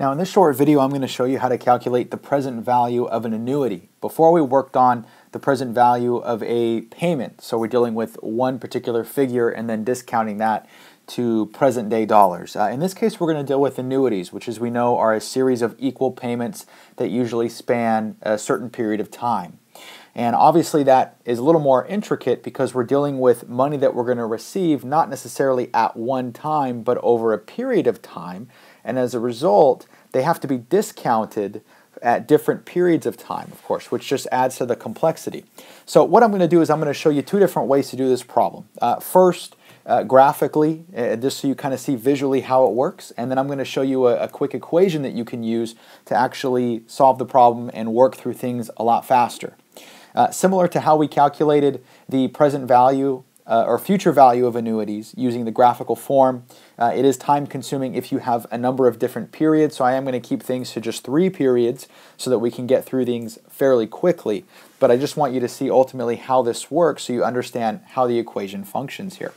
Now in this short video I'm going to show you how to calculate the present value of an annuity. Before we worked on the present value of a payment, so we're dealing with one particular figure and then discounting that to present day dollars. Uh, in this case we're going to deal with annuities, which as we know are a series of equal payments that usually span a certain period of time. And obviously that is a little more intricate because we're dealing with money that we're going to receive not necessarily at one time but over a period of time and as a result, they have to be discounted at different periods of time, of course, which just adds to the complexity. So what I'm going to do is I'm going to show you two different ways to do this problem. Uh, first, uh, graphically, uh, just so you kind of see visually how it works, and then I'm going to show you a, a, quick equation that you can use to actually solve the problem and work through things a lot faster. Uh, similar to how we calculated the present value uh, or future value of annuities using the graphical form. Uh, it is time consuming if you have a number of different periods, so I am going to keep things to just three periods so that we can get through things fairly quickly. But I just want you to see ultimately how this works so you understand how the equation functions here.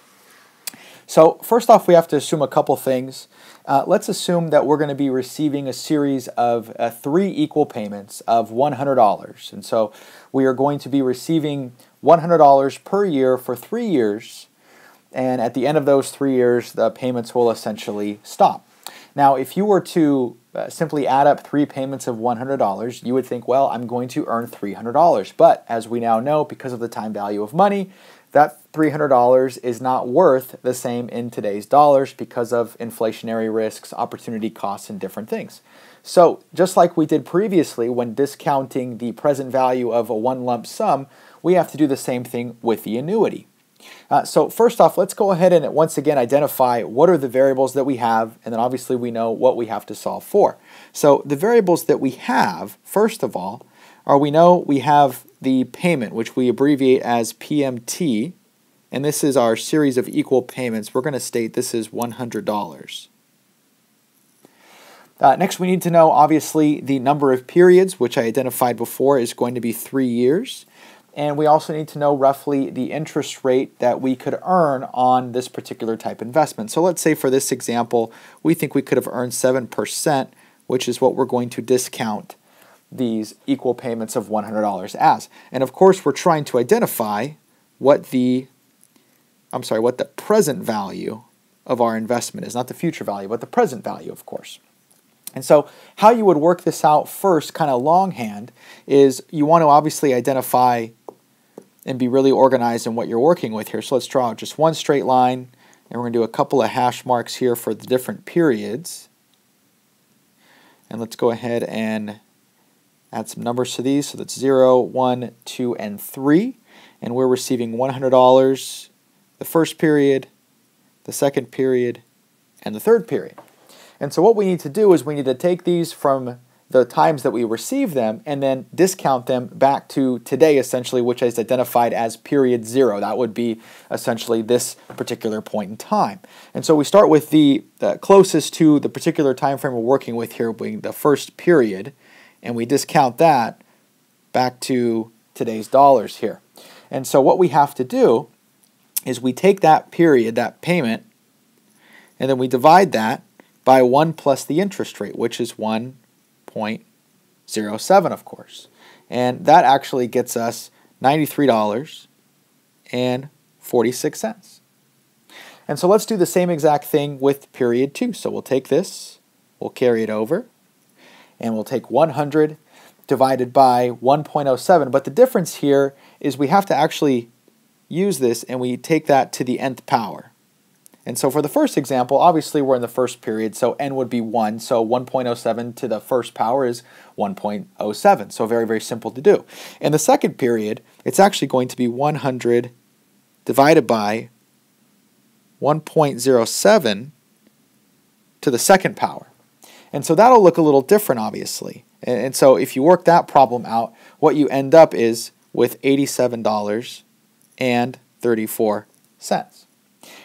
So first off, we have to assume a couple things. Uh, let's assume that we're going to be receiving a series of uh, three equal payments of $100. And so we are going to be receiving $100 per year for three years. And at the end of those three years, the payments will essentially stop. Now, if you were to uh, simply add up three payments of $100, you would think, well, I'm going to earn $300. But as we now know, because of the time value of money, that $300 is not worth the same in today's dollars because of inflationary risks, opportunity costs, and different things. So, just like we did previously when discounting the present value of a one lump sum, we have to do the same thing with the annuity. Uh, so first off, let's go ahead and once again identify what are the variables that we have, and then obviously we know what we have to solve for. So the variables that we have, first of all, are we know we have the payment, which we abbreviate as PMT, and this is our series of equal payments. We're going to state this is $100. Uh, next, we need to know, obviously, the number of periods, which I identified before is going to be three years. And we also need to know roughly the interest rate that we could earn on this particular type of investment. So let's say for this example, we think we could have earned 7%, which is what we're going to discount these equal payments of $100 as. And of course, we're trying to identify what the I'm sorry, what the present value of our investment is, not the future value, but the present value, of course. And so, how you would work this out first, kind of longhand, is you want to obviously identify and be really organized in what you're working with here. So, let's draw just one straight line, and we're going to do a couple of hash marks here for the different periods. And let's go ahead and add some numbers to these. So that's 0, 1, 2, and 3. And we're receiving $100 the first period, the second period, and the third period. And so what we need to do is we need to take these from the times that we receive them and then discount them back to today essentially which is identified as period zero. That would be essentially this particular point in time. And so we start with the, closest to the particular time frame we're working with here being the first period and we discount that back to today's dollars here. And so what we have to do is we take that period that payment and then we divide that by 1 plus the interest rate, which is 1.07, of course. And that actually gets us $93.46. And so let's do the same exact thing with period 2. So we'll take this, we'll carry it over, and we'll take 100 divided by 1.07. But the difference here is we have to actually use this and we take that to the nth power. And so for the first example, obviously we're in the first period, so n would be 1. So 1.07 to the first power is 1.07. So very, very simple to do. In the second period, it's actually going to be 100 divided by 1.07 to the second power. And so that'll look a little different, obviously. And so if you work that problem out, what you end up is with $87.34.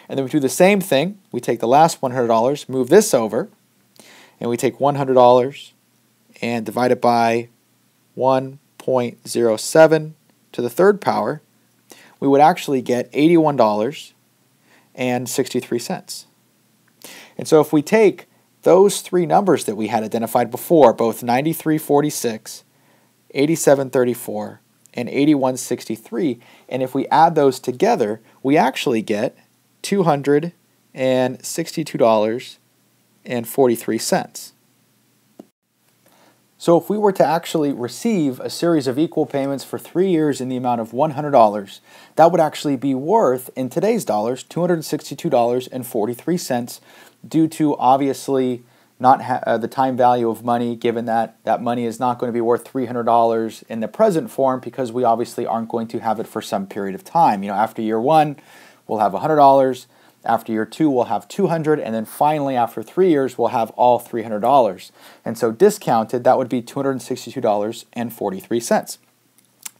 And then we do the same thing. We take the last $100, move this over, and we take $100 and divide it by 1.07 to the third power. We would actually get $81.63. And so if we take those three numbers that we had identified before, both 9346, 8734, and 8163, and if we add those together, we actually get $262.43. So if we were to actually receive a series of equal payments for three years in the amount of $100, that would actually be worth, in today's dollars, $262.43 due to obviously not uh, the time value of money, given that that money is not going to be worth $300 in the present form because we obviously aren't going to have it for some period of time. You know, after year one, we'll have $100. After year two, we'll have 200 and then finally after three years, we'll have all $300. And so discounted, that would be $262.43.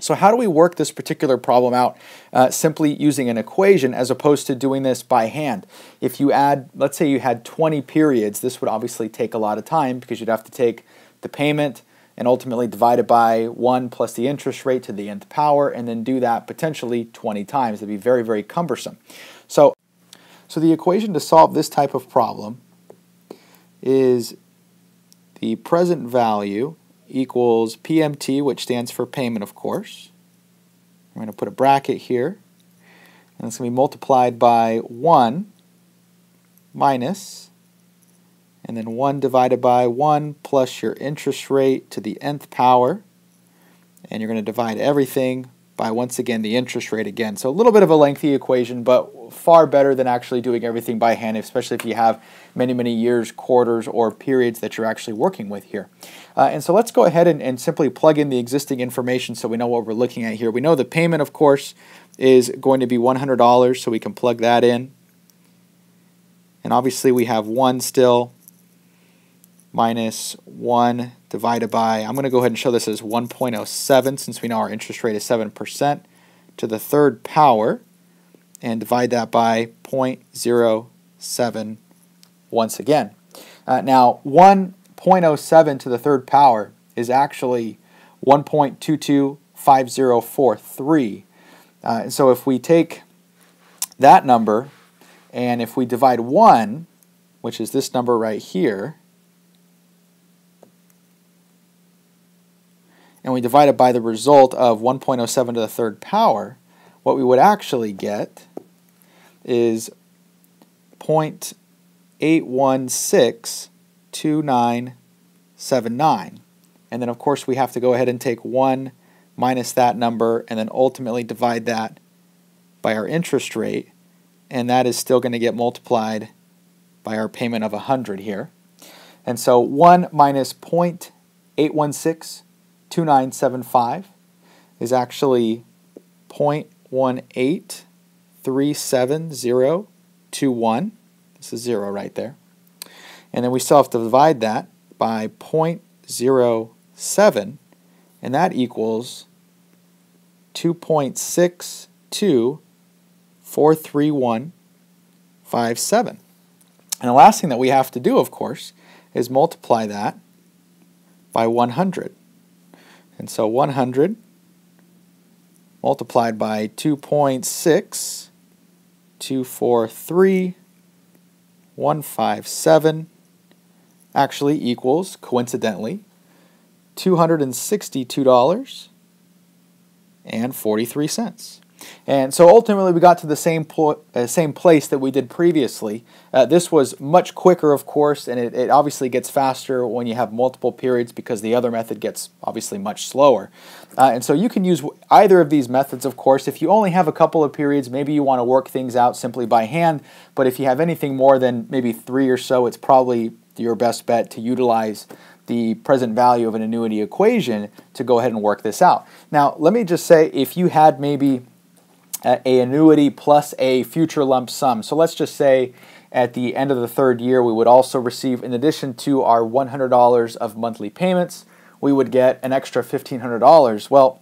So how do we work this particular problem out uh, simply using an equation as opposed to doing this by hand? If you add, let's say you had 20 periods, this would obviously take a lot of time because you'd have to take the payment and ultimately divide it by 1 plus the interest rate to the nth power and then do that potentially 20 times. It'd be very, very cumbersome. So so the equation to solve this type of problem is the present value equals PMT, which stands for payment, of course. I'm going to put a bracket here, and it's going to be multiplied by 1 minus, and then 1 divided by 1 plus your interest rate to the nth power, and you're going to divide everything by once again the interest rate again. So a little bit of a lengthy equation, but far better than actually doing everything by hand, especially if you have many, many years, quarters, or periods that you're actually working with here. Uh, and so let's go ahead and, and simply plug in the existing information so we know what we're looking at here. We know the payment, of course, is going to be $100, so we can plug that in. And obviously we have 1 still minus 1 divided by, I'm going to go ahead and show this as 1.07 since we know our interest rate is 7% to the third power and divide that by 0.07 once again. Uh, now 1.07 to the third power is actually 1.225043. Uh, and so if we take that number and if we divide 1, which is this number right here, and we divide it by the result of 1.07 to the third power, what we would actually get is 0.8162979. And then, of course, we have to go ahead and take 1 minus that number and then ultimately divide that by our interest rate. And that is still going to get multiplied by our payment of 100 here. And so 1 minus 0.816 2975 is actually 0.1837021. This is 0 right there. And then we still have to divide that by 0.07, and that equals 2.6243157. And the last thing that we have to do, of course, is multiply that by 100. And so 100 multiplied by 2.6243 actually equals, coincidentally, $262.43. And so ultimately we got to the same, uh, same place that we did previously. Uh, this was much quicker, of course, and it, it, obviously gets faster when you have multiple periods because the other method gets obviously much slower. Uh, and so you can use either of these methods, of course. If you only have a couple of periods, maybe you want to work things out simply by hand. But if you have anything more than maybe three or so, it's probably your best bet to utilize the present value of an annuity equation to go ahead and work this out. Now, let me just say if you had maybe Uh, a annuity plus a future lump sum. So let's just say at the end of the third year, we would also receive, in addition to our $100 of monthly payments, we would get an extra $1,500. Well,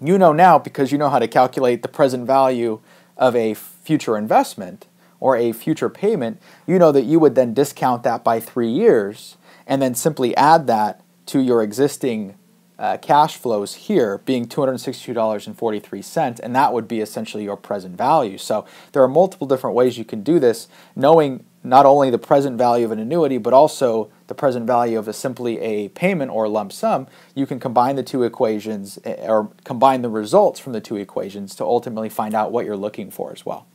you know now because you know how to calculate the present value of a future investment or a future payment, you know that you would then discount that by three years and then simply add that to your existing uh, cash flows here being $262.43, and that would be essentially your present value. So there are multiple different ways you can do this. Knowing not only the present value of an annuity, but also the present value of a simply a payment or a lump sum, you can combine the two equations eh, or combine the results from the two equations to ultimately find out what you're looking for as well.